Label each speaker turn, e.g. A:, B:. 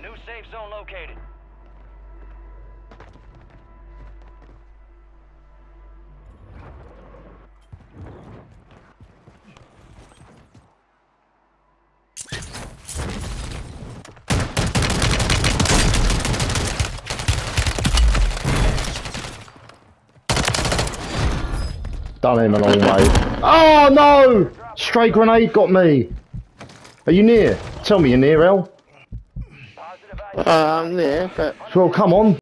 A: New safe zone located.
B: Done him a long way. Oh no! Stray grenade got me. Are you near? Tell me you're near,
A: ID.
C: Uh, I'm there, but
B: Well, come on.